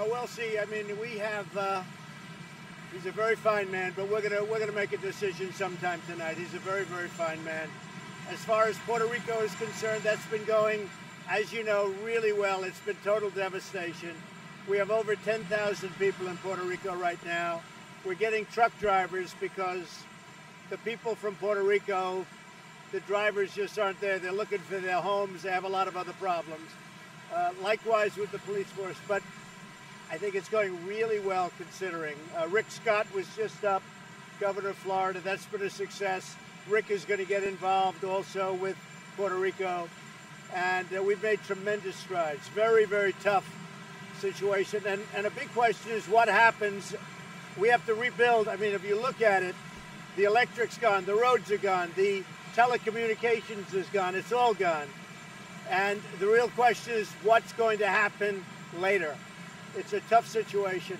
Uh, we'll see. I mean, we have. Uh, he's a very fine man, but we're gonna we're gonna make a decision sometime tonight. He's a very very fine man. As far as Puerto Rico is concerned, that's been going, as you know, really well. It's been total devastation. We have over 10,000 people in Puerto Rico right now. We're getting truck drivers because the people from Puerto Rico, the drivers just aren't there. They're looking for their homes. They have a lot of other problems. Uh, likewise with the police force, but I think it's going really well considering. Uh, Rick Scott was just up, governor of Florida. That's been a success. Rick is going to get involved also with Puerto Rico. And uh, we've made tremendous strides. Very, very tough situation. And, and a big question is what happens? We have to rebuild. I mean, if you look at it, the electric's gone, the roads are gone, the telecommunications is gone, it's all gone. And the real question is what's going to happen later? It's a tough situation.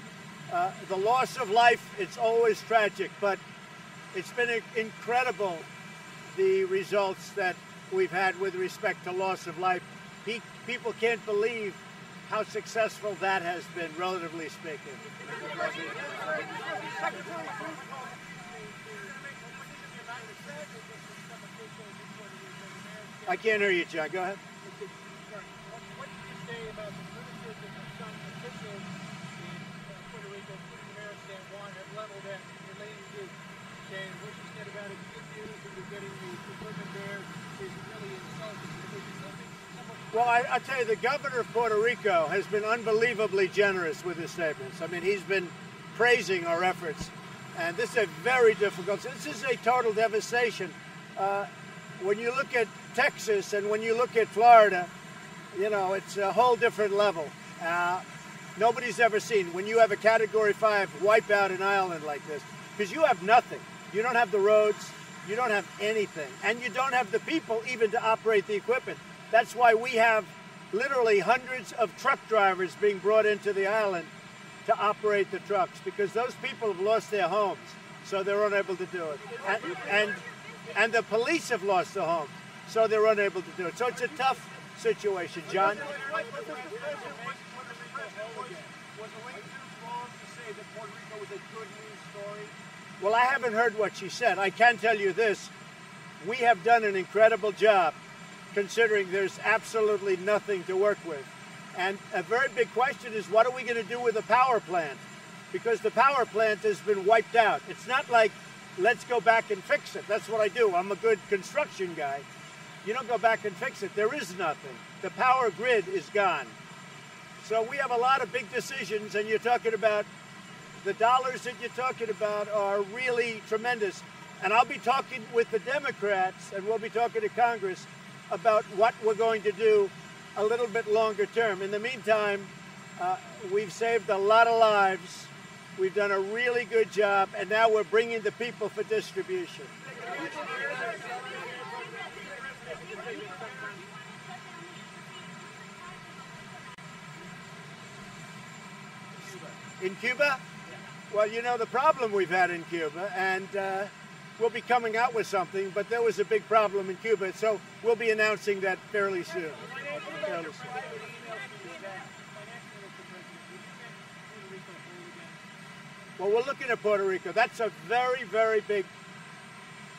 Uh, the loss of life, it's always tragic, but it's been incredible the results that we've had with respect to loss of life. People can't believe how successful that has been, relatively speaking. I can't hear you, John. Go ahead. What did you say about the criticism of some officials in Puerto Rico, including Mayor San Juan, have leveled at relating to saying what you said about it, good news that you're getting the equipment there is really insulting. Well, I, I tell you, the governor of Puerto Rico has been unbelievably generous with his statements. I mean, he's been praising our efforts. And this is a very difficult, this is a total devastation. Uh, when you look at Texas and when you look at Florida, you know, it's a whole different level. Uh, nobody's ever seen when you have a Category 5 wipe out an island like this because you have nothing. You don't have the roads, you don't have anything, and you don't have the people even to operate the equipment. That's why we have literally hundreds of truck drivers being brought into the island to operate the trucks because those people have lost their homes, so they're unable to do it. And, and, and the police have lost their homes, so they're unable to do it. So it's a tough situation, John. Well, I haven't heard what she said. I can tell you this. We have done an incredible job considering there's absolutely nothing to work with. And a very big question is what are we going to do with the power plant? Because the power plant has been wiped out. It's not like let's go back and fix it. That's what I do. I'm a good construction guy. You don't go back and fix it. There is nothing. The power grid is gone. So we have a lot of big decisions, and you're talking about the dollars that you're talking about are really tremendous. And I'll be talking with the Democrats, and we'll be talking to Congress about what we're going to do a little bit longer term. In the meantime, uh, we've saved a lot of lives. We've done a really good job, and now we're bringing the people for distribution. In Cuba? Well, you know the problem we've had in Cuba, and uh, we'll be coming out with something, but there was a big problem in Cuba, so we'll be announcing that fairly soon. Fairly soon. Well, we're looking at Puerto Rico. That's a very, very big,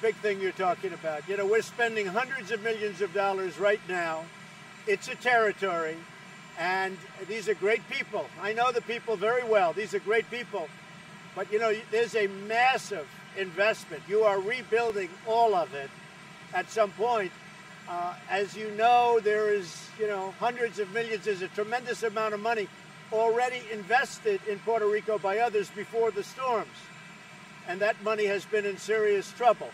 big thing you're talking about. You know, we're spending hundreds of millions of dollars right now. It's a territory, and these are great people. I know the people very well. These are great people. But, you know, there's a massive investment. You are rebuilding all of it at some point. Uh, as you know, there is, you know, hundreds of millions, there's a tremendous amount of money already invested in Puerto Rico by others before the storms. And that money has been in serious trouble.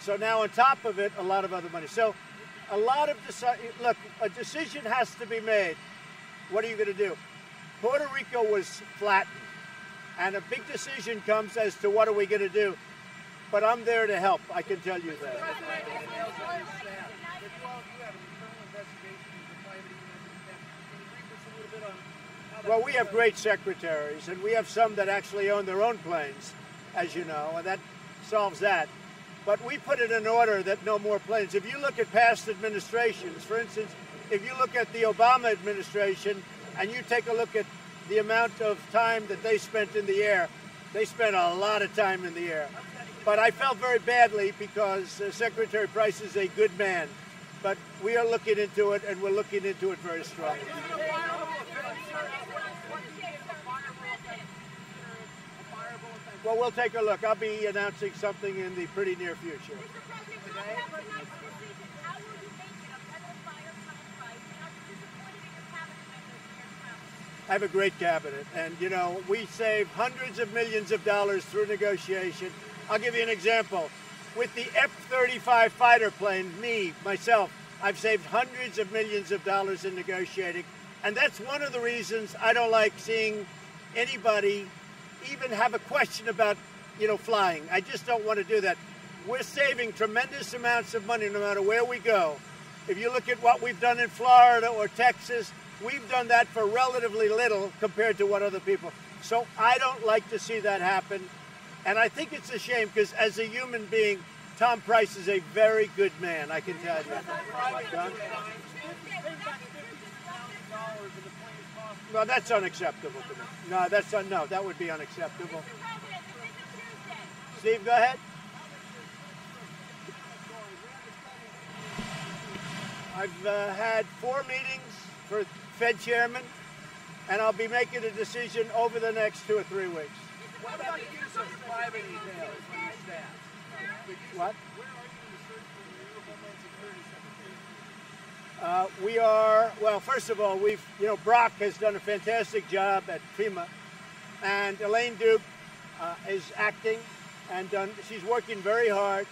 So now on top of it, a lot of other money. So a lot of, look, a decision has to be made. What are you going to do? Puerto Rico was flattened and a big decision comes as to what are we going to do. But I'm there to help. I can tell you that. Well, we have great secretaries, and we have some that actually own their own planes, as you know, and that solves that. But we put it in order that no more planes. If you look at past administrations, for instance, if you look at the Obama administration and you take a look at the amount of time that they spent in the air. They spent a lot of time in the air. But I felt very badly because uh, Secretary Price is a good man. But we are looking into it, and we're looking into it very strongly. Well, we'll take a look. I'll be announcing something in the pretty near future. I have a great cabinet, and you know we save hundreds of millions of dollars through negotiation. I'll give you an example. With the F-35 fighter plane, me myself, I've saved hundreds of millions of dollars in negotiating, and that's one of the reasons I don't like seeing anybody even have a question about, you know, flying. I just don't want to do that. We're saving tremendous amounts of money no matter where we go. If you look at what we've done in Florida or Texas, we've done that for relatively little compared to what other people. So I don't like to see that happen. And I think it's a shame because as a human being, Tom Price is a very good man, I can tell you. Well, that's unacceptable to me. No, that's un- no, that would be unacceptable. Steve, go ahead. I've uh, had four meetings for Fed chairman, and I'll be making a decision over the next two or three weeks. What about the use of private emails from your staff? What? Where are you in the search for the new Homeland Security Secretary? Uh, we are, well, first of all, we've, you know, Brock has done a fantastic job at FEMA, and Elaine Duke uh, is acting and done, she's working very hard.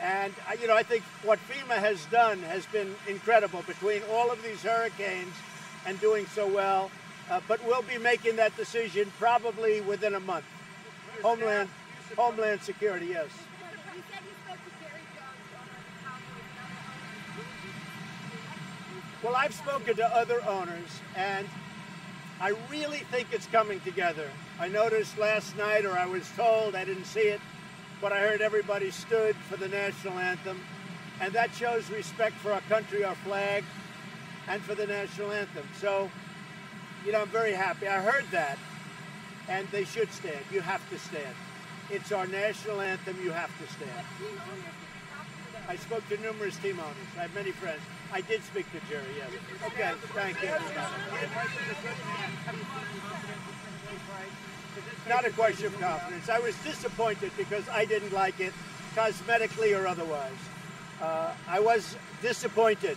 And, uh, you know, I think what FEMA has done has been incredible between all of these hurricanes and doing so well. Uh, but we'll be making that decision probably within a month. Homeland, Homeland Security, yes. You said you spoke to Jerry Jones, owner of the Cowboys, and other owners. Well, I've spoken to other owners, and I really think it's coming together. I noticed last night, or I was told, I didn't see it, but I heard everybody stood for the national anthem, and that shows respect for our country, our flag, and for the national anthem. So, you know, I'm very happy. I heard that, and they should stand. You have to stand. It's our national anthem. You have to stand. What team owners did you talk to today? I spoke to numerous team owners. I have many friends. I did speak to Jerry, yes. Okay, thank you. Not a question of confidence. I was disappointed because I didn't like it, cosmetically or otherwise. Uh, I was disappointed.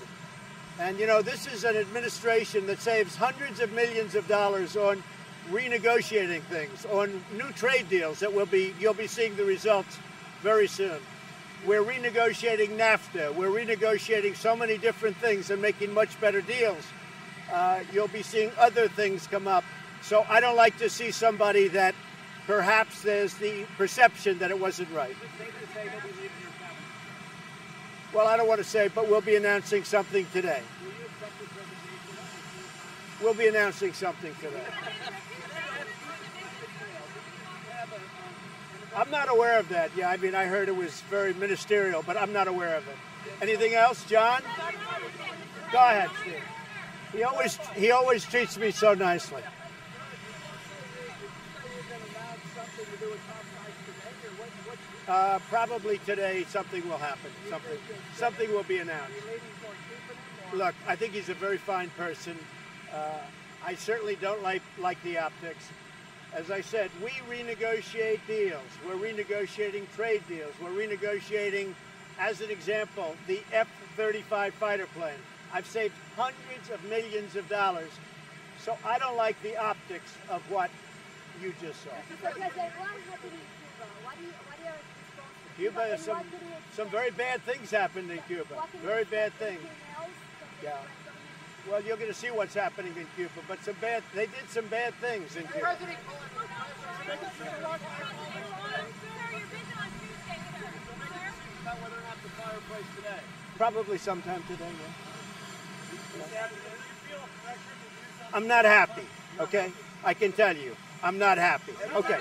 And you know, this is an administration that saves hundreds of millions of dollars on renegotiating things, on new trade deals that will be you'll be seeing the results very soon. We're renegotiating NAFTA. We're renegotiating so many different things and making much better deals. Uh, you'll be seeing other things come up. So I don't like to see somebody that perhaps there's the perception that it wasn't right. Well, I don't want to say, but we'll be announcing something today. We'll be announcing something today. I'm not aware of that. Yeah, I mean, I heard it was very ministerial, but I'm not aware of it. Anything else, John? Go ahead, Steve. He always he always treats me so nicely. Uh, probably today something will happen. Something something will be announced. Look, I think he's a very fine person. Uh, I certainly don't like like the optics. As I said, we renegotiate deals. We're renegotiating trade deals. We're renegotiating, as an example, the F-35 fighter plane. I've saved hundreds of millions of dollars. So I don't like the optics of what you just saw. So, President, what happened in Cuba? What you, what are your responses? Cuba, some what can we expect? some very bad things happened in Cuba. What can we Very bad expect? things. Anything else from the Yeah. Well, you're going to see what's happening in Cuba, but some bad. They did some bad things in Cuba. President Cohen, President Trump Sir, your visit on Tuesday, sir. Sir? about whether or not the fire Price today. Probably sometime today. Yeah. This afternoon, do you feel pressure to do something? I'm not happy. Okay, I can tell you, I'm not happy. Okay.